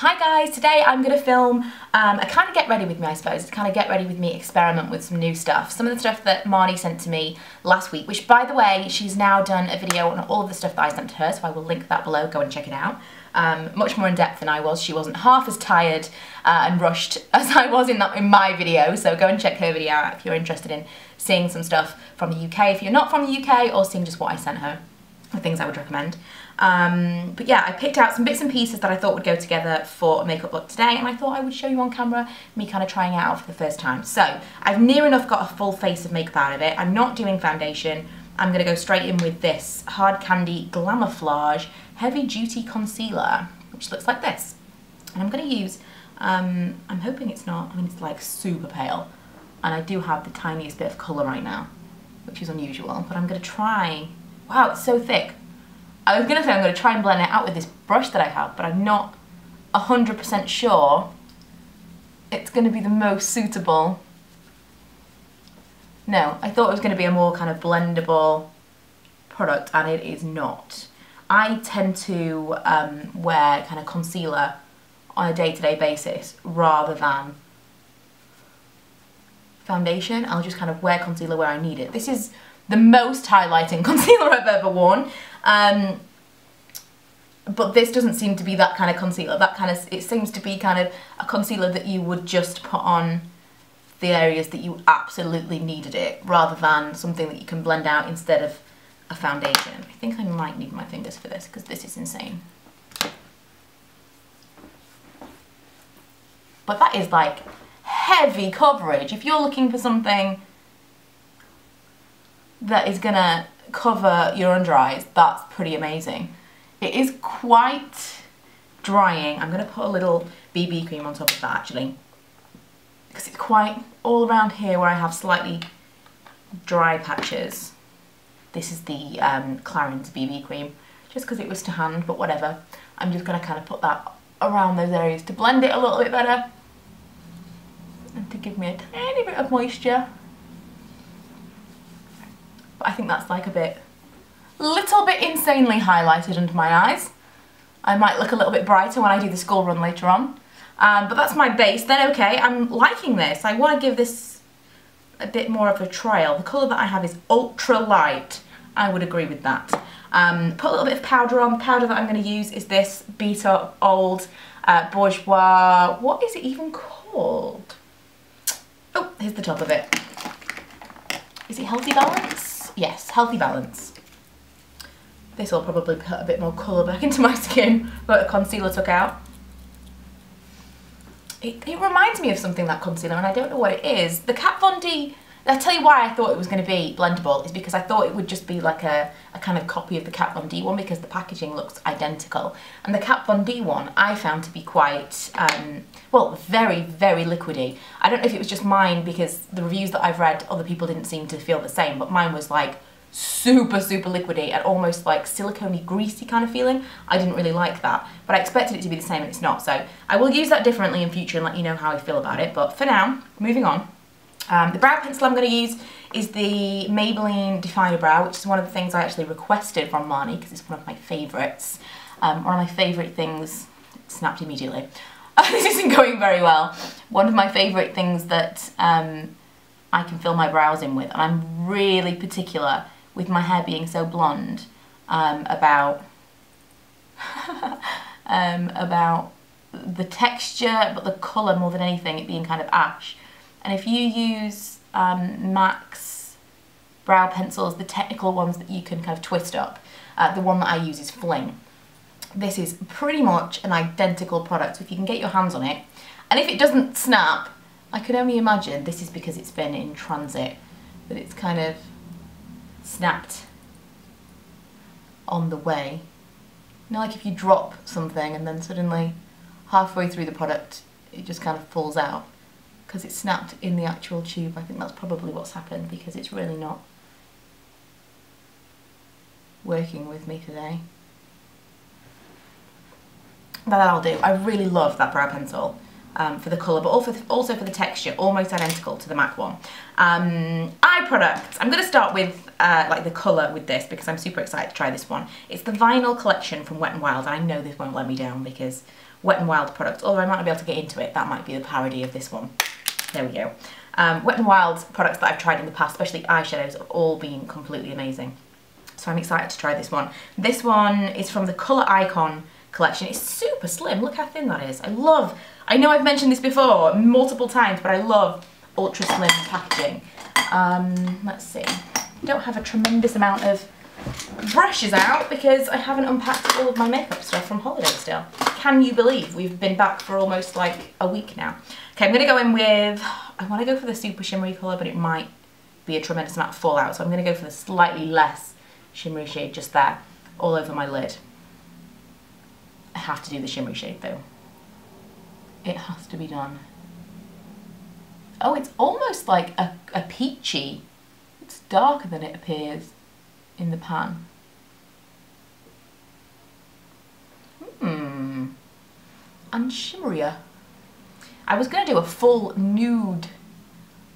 Hi guys, today I'm going to film um, a kind of get ready with me I suppose, a kind of get ready with me experiment with some new stuff. Some of the stuff that Marnie sent to me last week, which by the way, she's now done a video on all of the stuff that I sent to her, so I will link that below, go and check it out. Um, much more in depth than I was, she wasn't half as tired uh, and rushed as I was in, that, in my video, so go and check her video out if you're interested in seeing some stuff from the UK, if you're not from the UK, or seeing just what I sent her, the things I would recommend. Um, but yeah, I picked out some bits and pieces that I thought would go together for a makeup look today and I thought I would show you on camera me kind of trying it out for the first time. So I've near enough got a full face of makeup out of it. I'm not doing foundation. I'm going to go straight in with this Hard Candy Glamoflauge Heavy Duty Concealer, which looks like this. And I'm going to use, um, I'm hoping it's not, I mean it's like super pale. And I do have the tiniest bit of colour right now, which is unusual. But I'm going to try, wow, it's so thick. I was going to say I'm going to try and blend it out with this brush that I have, but I'm not 100% sure it's going to be the most suitable. No, I thought it was going to be a more kind of blendable product and it is not. I tend to um, wear kind of concealer on a day-to-day -day basis rather than foundation. I'll just kind of wear concealer where I need it. This is the most highlighting concealer I've ever worn. Um, but this doesn't seem to be that kind of concealer. That kind of, it seems to be kind of a concealer that you would just put on the areas that you absolutely needed it, rather than something that you can blend out instead of a foundation. I think I might need my fingers for this, because this is insane. But that is like heavy coverage. If you're looking for something that is gonna cover your under eyes, that's pretty amazing. It is quite drying. I'm to put a little BB cream on top of that actually because it's quite all around here where I have slightly dry patches. This is the um, Clarins BB cream just because it was to hand but whatever. I'm just to kind of put that around those areas to blend it a little bit better and to give me a tiny bit of moisture. But I think that's like a bit little bit insanely highlighted under my eyes. I might look a little bit brighter when I do the school run later on. Um, but that's my base. Then okay, I'm liking this. I want to give this a bit more of a trial. The colour that I have is ultra light. I would agree with that. Um, put a little bit of powder on. The powder that I'm going to use is this beat up old uh, Bourjois. What is it even called? Oh, here's the top of it. Is it Healthy Balance? Yes, Healthy Balance. This will probably put a bit more colour back into my skin, but a concealer took out. It, it reminds me of something, that concealer, and I don't know what it is. The Kat Von D, I'll tell you why I thought it was going to be blendable, is because I thought it would just be like a, a kind of copy of the Kat Von D one because the packaging looks identical. And the Kat Von D one I found to be quite, um, well, very, very liquidy. I don't know if it was just mine because the reviews that I've read, other people didn't seem to feel the same, but mine was like super, super liquidy and almost like silicone greasy kind of feeling. I didn't really like that, but I expected it to be the same and it's not. So I will use that differently in future and let you know how I feel about it. But for now, moving on. Um, the brow pencil I'm going to use is the Maybelline Define-a-brow, which is one of the things I actually requested from Marnie because it's one of my favourites. Um, one of my favourite things, snapped immediately. this isn't going very well. One of my favourite things that um, I can fill my brows in with, and I'm really particular with my hair being so blonde um, about um, about the texture but the colour more than anything it being kind of ash and if you use um, brow pencils the technical ones that you can kind of twist up uh, the one that I use is Fling this is pretty much an identical product if you can get your hands on it. And if it doesn't snap I can only imagine this is because it's been in transit that it's kind of snapped on the way. You know, like if you drop something and then suddenly halfway through the product it just kind of falls out because it's snapped in the actual tube. I think that's probably what's happened because it's really not working with me today. But that'll do. I really love that brow pencil um, for the colour, but also, also for the texture, almost identical to the MAC one. Um, eye products. I'm going to start with uh, like the colour with this because I'm super excited to try this one. It's the Vinyl Collection from Wet n Wild. I know this won't let me down because Wet n Wild products, although I might not be able to get into it, that might be the parody of this one. There we go. Um, Wet n Wild products that I've tried in the past, especially eyeshadows, have all been completely amazing. So I'm excited to try this one. This one is from the Colour Icon collection. It's super slim, look how thin that is. I love, I know I've mentioned this before multiple times, but I love ultra slim packaging. Um, let's see, I don't have a tremendous amount of brushes out because I haven't unpacked all of my makeup stuff from holiday still. Can you believe we've been back for almost like a week now? Okay, I'm gonna go in with, I wanna go for the super shimmery colour, but it might be a tremendous amount of fallout, so I'm gonna go for the slightly less shimmery shade just there, all over my lid. I have to do the shimmery shade though. It has to be done. Oh, it's almost like a, a peachy. It's darker than it appears in the pan. Hmm. And shimmerier. I was going to do a full nude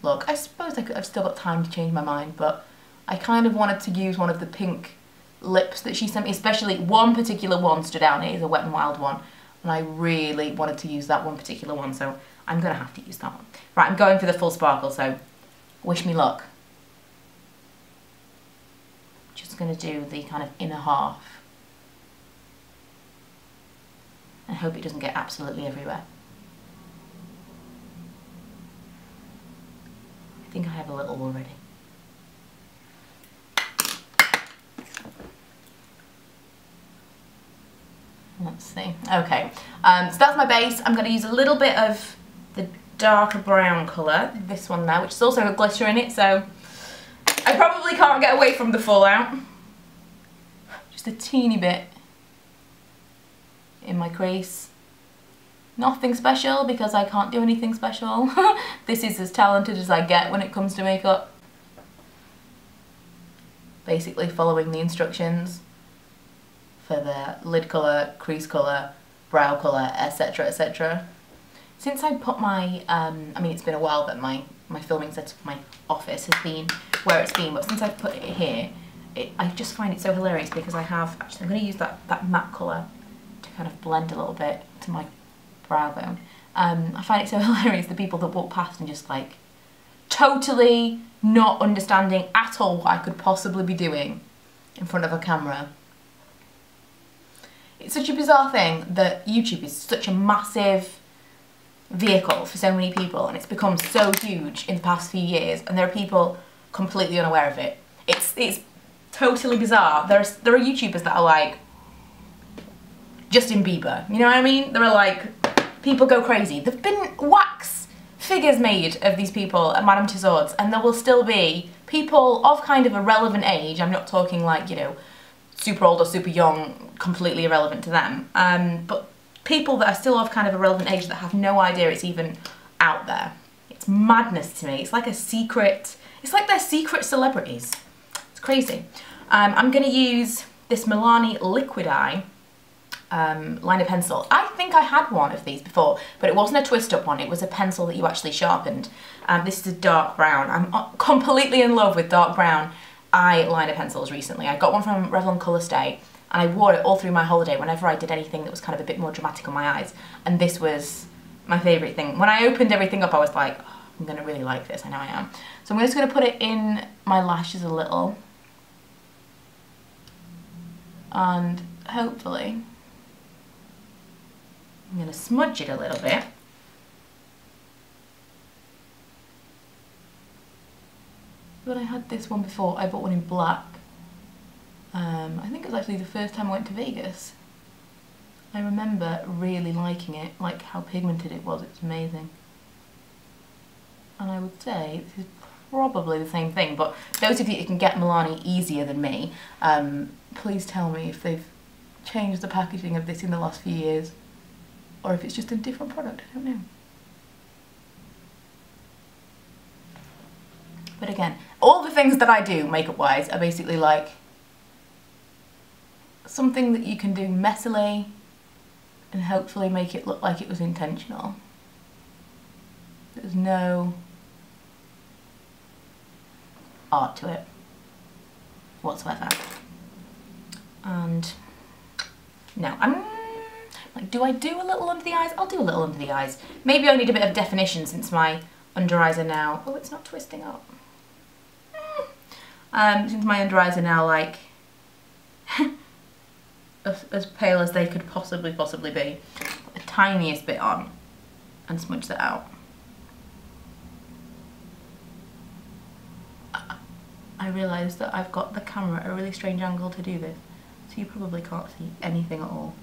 look. I suppose I could, I've still got time to change my mind, but I kind of wanted to use one of the pink lips that she sent me, especially one particular one stood out, it is a Wet n Wild one, and I really wanted to use that one particular one, so I'm going to have to use that one. Right, I'm going for the full sparkle, so wish me luck. Just going to do the kind of inner half. And hope it doesn't get absolutely everywhere. I think I have a little already. Let's see. Okay, um, so that's my base. I'm going to use a little bit of the darker brown colour, this one there, which is also got glitter in it, so I probably can't get away from the fallout. Just a teeny bit in my crease. Nothing special because I can't do anything special. this is as talented as I get when it comes to makeup. Basically following the instructions for the lid colour, crease colour, brow colour, etc, etc. Since I put my, um, I mean it's been a while that my, my filming setup of my office has been where it's been, but since I've put it here, it, I just find it so hilarious because I have, actually I'm going to use that, that matte colour kind of blend a little bit to my brow bone. Um, I find it so hilarious the people that walk past and just like totally not understanding at all what I could possibly be doing in front of a camera it's such a bizarre thing that YouTube is such a massive vehicle for so many people and it's become so huge in the past few years and there are people completely unaware of it. It's, it's totally bizarre. There's, there are YouTubers that are like Justin Bieber, you know what I mean? There are like, people go crazy. There've been wax figures made of these people at Madame Tussauds and there will still be people of kind of a relevant age, I'm not talking like, you know, super old or super young, completely irrelevant to them. Um, but people that are still of kind of a relevant age that have no idea it's even out there. It's madness to me. It's like a secret, it's like they're secret celebrities. It's crazy. Um, I'm going to use this Milani Liquify Eye um, liner pencil. I think I had one of these before, but it wasn't a twist up one, it was a pencil that you actually sharpened. Um, this is a dark brown. I'm completely in love with dark brown eyeliner pencils recently. I got one from Revlon Colorstay and I wore it all through my holiday whenever I did anything that was kind of a bit more dramatic on my eyes. And this was my favourite thing. When I opened everything up, I was like, oh, I'm going to really like this. I know I am. So I'm just going to put it in my lashes a little. And hopefully, I'm going to smudge it a little bit. but I had this one before. I bought one in black. Um, I think it was actually the first time I went to Vegas. I remember really liking it, like how pigmented it was, it's amazing. And I would say this is probably the same thing, but those of you who can get Milani easier than me, um, please tell me if they've changed the packaging of this in the last few years, or if it's just a different product, I don't know. But again, all the things that I do makeup wise are basically like something that you can do messily and hopefully make it look like it was intentional. There's no art to it whatsoever. And no, I'm Like, do I do a little under the eyes? I'll do a little under the eyes. Maybe I need a bit of definition since my under eyes are now, oh, it's not twisting up. Hmm. Um, since my under eyes are now like as, as pale as they could possibly, possibly be. Put the tiniest bit on and smudge that out. I realise that I've got the camera at a really strange angle to do this, so you probably can't see anything at all.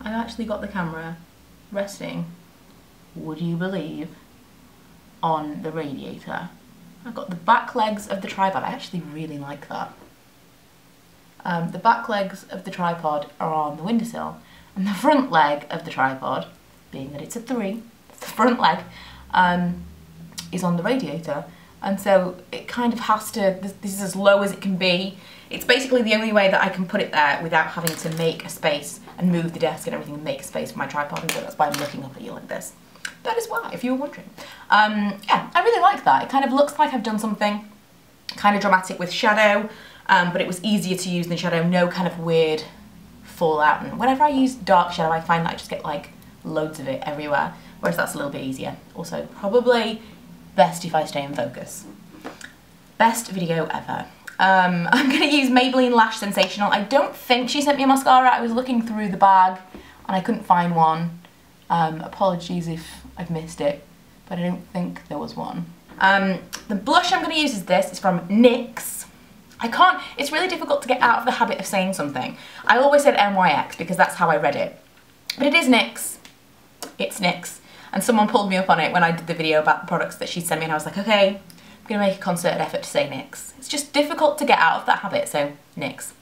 I've actually got the camera resting, would you believe, on the radiator. I've got the back legs of the tripod, I actually really like that. Um, the back legs of the tripod are on the windowsill, and the front leg of the tripod being that it's a three, the front leg, um, is on the radiator. And so it kind of has to, this, this is as low as it can be. It's basically the only way that I can put it there without having to make a space and move the desk and everything and make a space for my tripod. And so that's why I'm looking up at you like this. That is why, if you were wondering. Um, yeah, I really like that. It kind of looks like I've done something kind of dramatic with shadow, um, but it was easier to use than shadow. No kind of weird fallout. And whenever I use dark shadow, I find that I just get like loads of it everywhere, whereas that's a little bit easier. Also, probably best if I stay in focus. Best video ever. Um, I'm going to use Maybelline Lash Sensational. I don't think she sent me a mascara. I was looking through the bag and I couldn't find one. Um, apologies if I've missed it, but I don't think there was one. Um, the blush I'm going to use is this. It's from NYX. I can't, it's really difficult to get out of the habit of saying something. I always said NYX because that's how I read it. But it is NYX it's NYX. And someone pulled me up on it when I did the video about the products that she sent me and I was like, okay, I'm gonna make a concerted effort to say NYX. It's just difficult to get out of that habit, so NYX.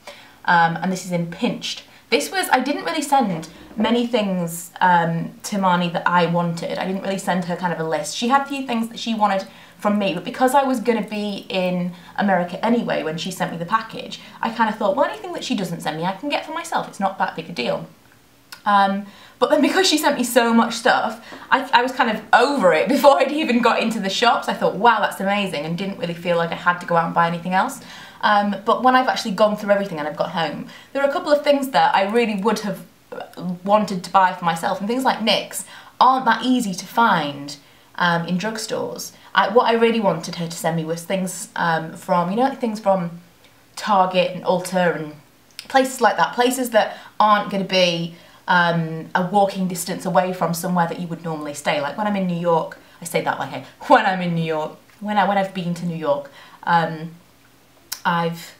Um, and this is in Pinched. This was, I didn't really send many things um, to Marnie that I wanted. I didn't really send her kind of a list. She had a few things that she wanted from me, but because I was going to be in America anyway when she sent me the package, I kind of thought, well, anything that she doesn't send me, I can get for myself. It's not that big a deal. Um, but then because she sent me so much stuff, I, I was kind of over it before I'd even got into the shops. I thought, wow, that's amazing, and didn't really feel like I had to go out and buy anything else. Um, but when I've actually gone through everything and I've got home, there are a couple of things that I really would have wanted to buy for myself, and things like NYX aren't that easy to find um, in drugstores. I, what I really wanted her to send me was things um, from, you know, like things from Target and Ulta and places like that, places that aren't going to be um, a walking distance away from somewhere that you would normally stay. Like when I'm in New York, I say that like when I'm in New York, when I when I've been to New York, um, I've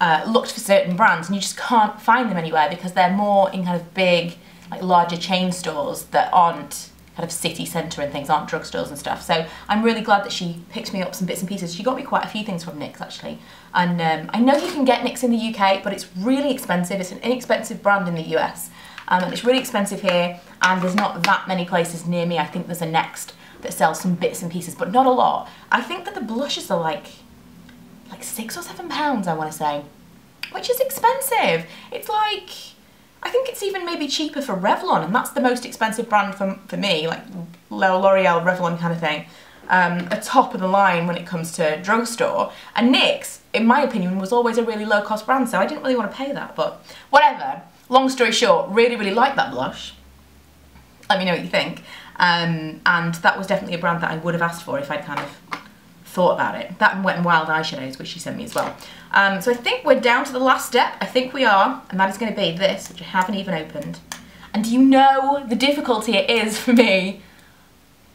uh, looked for certain brands and you just can't find them anywhere because they're more in kind of big, like larger chain stores that aren't kind of city centre and things, aren't drugstores and stuff. So I'm really glad that she picked me up some bits and pieces. She got me quite a few things from NYX actually. And um, I know you can get NYX in the UK, but it's really expensive. It's an inexpensive brand in the US. Um, and it's really expensive here and there's not that many places near me. I think there's a Next that sells some bits and pieces, but not a lot. I think that the blushes are like, like six or seven pounds, I want to say, which is expensive. It's like, I think it's even maybe cheaper for Revlon, and that's the most expensive brand for, for me, like L'Oreal, Revlon kind of thing. Um, a top of the line when it comes to drugstore. And NYX, in my opinion, was always a really low cost brand, so I didn't really want to pay that, but whatever long story short, really, really like that blush. Let me know what you think. Um, and that was definitely a brand that I would have asked for if I'd kind of thought about it. That Wet n Wild eyeshadows, which she sent me as well. Um, so I think we're down to the last step. I think we are, and that is going to be this, which I haven't even opened. And do you know the difficulty it is for me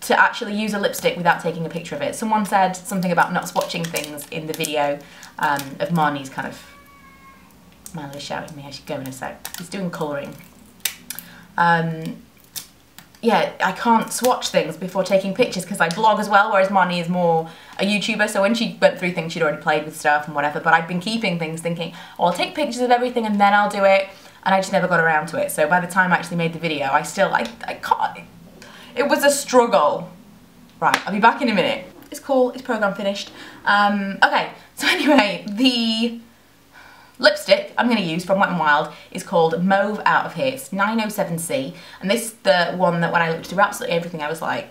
to actually use a lipstick without taking a picture of it? Someone said something about not swatching things in the video um, of Marnie's kind of Milo's shouting me I should go in a sec. He's doing colouring. Um, yeah, I can't swatch things before taking pictures because I blog as well, whereas Marnie is more a YouTuber, so when she went through things, she'd already played with stuff and whatever, but I'd been keeping things thinking, oh, I'll take pictures of everything and then I'll do it, and I just never got around to it. So by the time I actually made the video, I still, I, I can't, it was a struggle. Right, I'll be back in a minute. It's cool, it's program finished. Um, okay, so anyway, the lipstick I'm going to use from Wet n Wild is called Mauve Out of Here. It's 907C and this is the one that when I looked through absolutely everything I was like,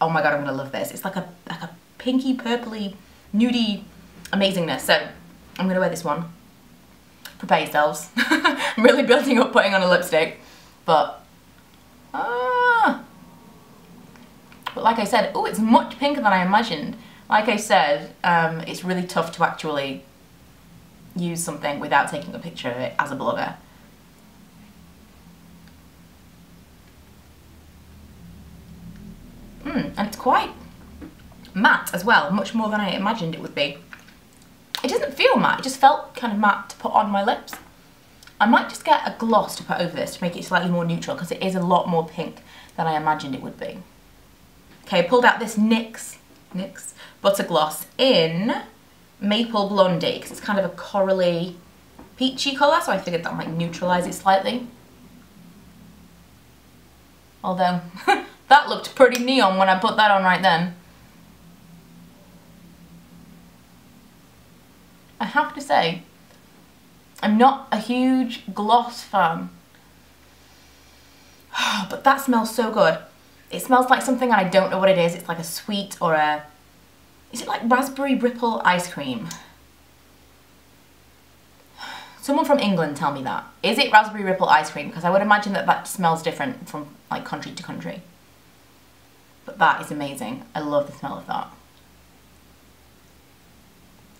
oh my god I'm going to love this. It's like a, like a pinky purpley nudie amazingness. So I'm gonna wear this one. Prepare yourselves. I'm really building up putting on a lipstick, but ah. But like I said, oh, it's much pinker than I imagined. Like I said, um, it's really tough to actually use something without taking a picture of it as a blogger. Mm, and it's quite matte as well, much more than I imagined it would be. It doesn't feel matte, it just felt kind of matte to put on my lips. I might just get a gloss to put over this to make it slightly more neutral because it is a lot more pink than I imagined it would be. Okay, I pulled out this NYX, NYX Butter Gloss in Maple Blondie because it's kind of a corally peachy colour so I figured that might neutralise it slightly. Although that looked pretty neon when I put that on right then. I have to say, I'm not a huge gloss fan. but that smells so good. It smells like something I don't know what it is. It's like a sweet or a... Is it like raspberry ripple ice cream? Someone from England tell me that. Is it raspberry ripple ice cream? Because I would imagine that that smells different from like country to country. But that is amazing. I love the smell of that.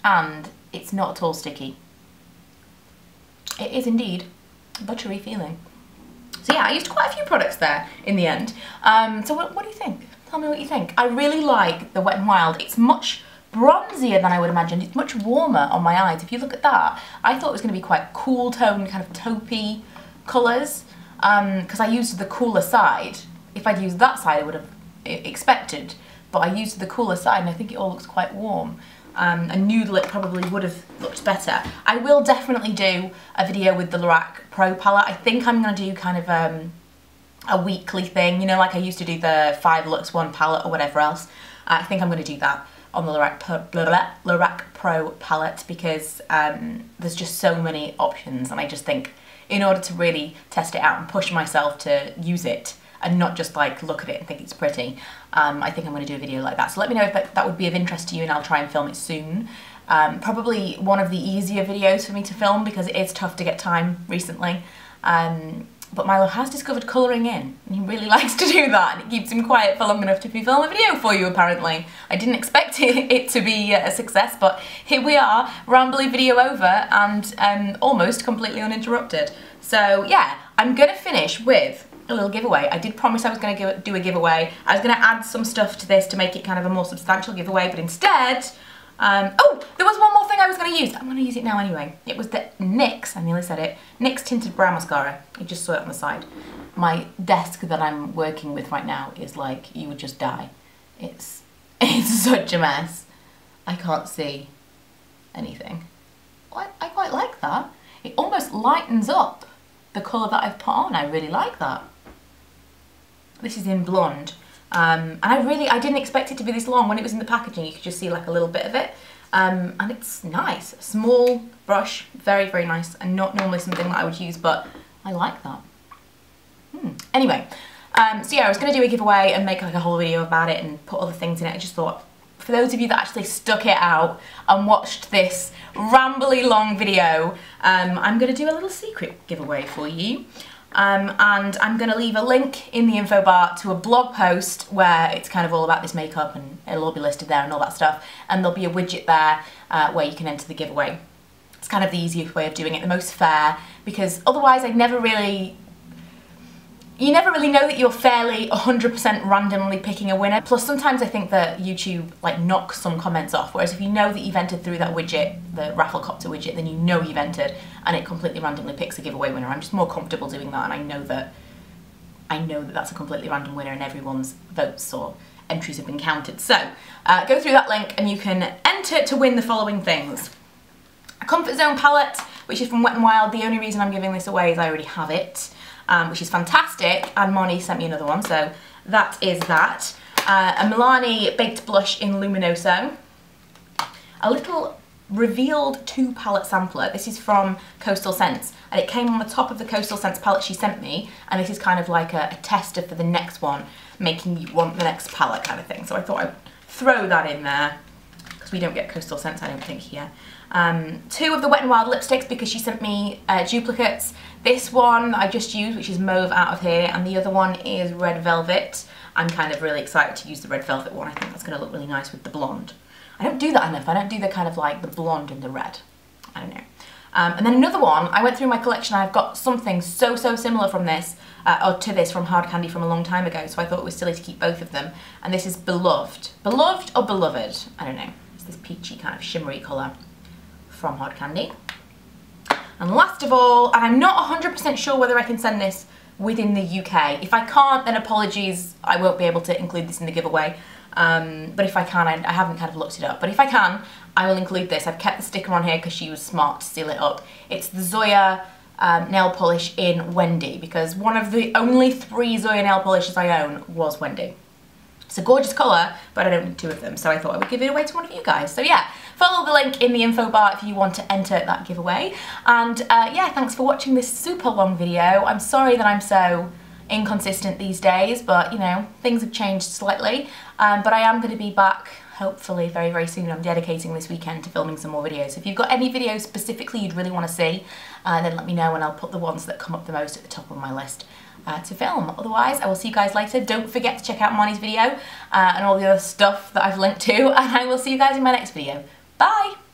And it's not at all sticky. It is indeed a buttery feeling. So yeah, I used quite a few products there in the end. Um, so what, what do you think? Tell me what you think. I really like the Wet n Wild. It's much bronzier than I would imagine. It's much warmer on my eyes. If you look at that, I thought it was going to be quite cool tone, kind of taupey colours. Because um, I used the cooler side. If I'd used that side, I would have expected. But I used the cooler side and I think it all looks quite warm um, a nude lip probably would have looked better. I will definitely do a video with the Lorac Pro palette. I think I'm going to do kind of um, a weekly thing, you know, like I used to do the five looks one palette or whatever else. I think I'm going to do that on the Lorac, Lorac Pro palette because um, there's just so many options and I just think in order to really test it out and push myself to use it, and not just like look at it and think it's pretty. Um, I think I'm going to do a video like that. So let me know if that, that would be of interest to you and I'll try and film it soon. Um, probably one of the easier videos for me to film because it is tough to get time recently. Um, but Milo has discovered colouring in and he really likes to do that and it keeps him quiet for long enough to film a video for you apparently. I didn't expect it, to be a success but here we are, rambly video over and um, almost completely uninterrupted. So yeah, I'm going to finish with a little giveaway. I did promise I was going to do a giveaway. I was going to add some stuff to this to make it kind of a more substantial giveaway, but instead, um, oh, there was one more thing I was going to use. I'm going to use it now anyway. It was the NYX, I nearly said it, NYX Tinted Brow Mascara. You just saw it on the side. My desk that I'm working with right now is like, you would just die. It's, it's such a mess. I can't see anything. I, I quite like that. It almost lightens up the colour that I've put on. I really like that. This is in blonde. Um, and I really, I didn't expect it to be this long. When it was in the packaging, you could just see like a little bit of it. Um, and it's nice. Small brush, very, very nice. And not normally something that I would use, but I like that. Hmm. Anyway, um, so yeah, I was going to do a giveaway and make like a whole video about it and put other things in it. I just thought, for those of you that actually stuck it out and watched this rambly long video, um, I'm going to do a little secret giveaway for you. Um, and I'm going to leave a link in the info bar to a blog post where it's kind of all about this makeup and it'll all be listed there and all that stuff. And there'll be a widget there uh, where you can enter the giveaway. It's kind of the easiest way of doing it, the most fair, because otherwise I'd never really you never really know that you're fairly 100% randomly picking a winner. Plus sometimes I think that YouTube like knocks some comments off, whereas if you know that you've entered through that widget, the Rafflecopter widget, then you know you've entered and it completely randomly picks a giveaway winner. I'm just more comfortable doing that and I know that I know that that's a completely random winner and everyone's votes or entries have been counted. So uh, go through that link and you can enter to win the following things. A Comfort Zone palette, which is from Wet n Wild. The only reason I'm giving this away is I already have it um, which is fantastic. And Marnie sent me another one, so that is that. Uh, a Milani Baked Blush in Luminoso. A little revealed two palette sampler. This is from Coastal Scents and it came on the top of the Coastal Scents palette she sent me and this is kind of like a, a tester for the next one, making you want the next palette kind of thing. So I thought I'd throw that in there because we don't get Coastal Scents I don't think here. Um, two of the Wet n Wild lipsticks because she sent me uh, duplicates. This one I just used, which is Mauve out of here, and the other one is Red Velvet. I'm kind of really excited to use the Red Velvet one. I think that's going to look really nice with the blonde. I don't do that enough. I don't do the kind of like the blonde and the red. I don't know. Um, and then another one, I went through my collection, I've got something so, so similar from this, uh, or to this from Hard Candy from a long time ago, so I thought it was silly to keep both of them. And this is Beloved. Beloved or Beloved? I don't know. It's this peachy kind of shimmery colour from Hard Candy. And last of all, and I'm not 100% sure whether I can send this within the UK. If I can't, then apologies, I won't be able to include this in the giveaway. Um, but if I can, I, I, haven't kind of looked it up. But if I can, I will include this. I've kept the sticker on here because she was smart to seal it up. It's the Zoya um, nail polish in Wendy because one of the only three Zoya nail polishes I own was Wendy. It's a gorgeous colour, but I don't need two of them, so I thought I would give it away to one of you guys. So yeah, follow the link in the info bar if you want to enter that giveaway. And uh, yeah, thanks for watching this super long video. I'm sorry that I'm so inconsistent these days, but you know, things have changed slightly. Um, but I am going to be back hopefully very, very soon. I'm dedicating this weekend to filming some more videos. If you've got any videos specifically you'd really want to see, uh, then let me know and I'll put the ones that come up the most at the top of my list. Uh, to film. Otherwise, I will see you guys later. Don't forget to check out Marnie's video uh, and all the other stuff that I've linked to, and I will see you guys in my next video. Bye!